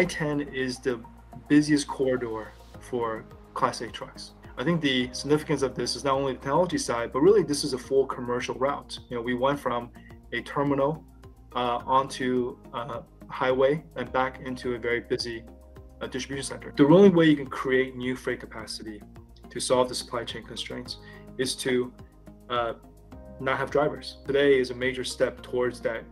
I-10 is the busiest corridor for Class A trucks. I think the significance of this is not only the technology side, but really this is a full commercial route. You know, we went from a terminal uh, onto a highway and back into a very busy uh, distribution center. The only way you can create new freight capacity to solve the supply chain constraints is to uh, not have drivers. Today is a major step towards that